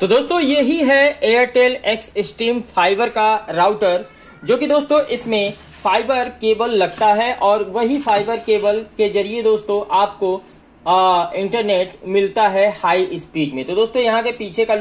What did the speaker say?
तो दोस्तों यही है एयरटेल एक्स स्ट्रीम फाइबर का राउटर जो कि दोस्तों इसमें फाइबर केबल लगता है और वही फाइबर केबल के ज़रिए दोस्तों आपको आ, इंटरनेट मिलता है हाई स्पीड में। तो दोस्तों यहाँ के पीछे का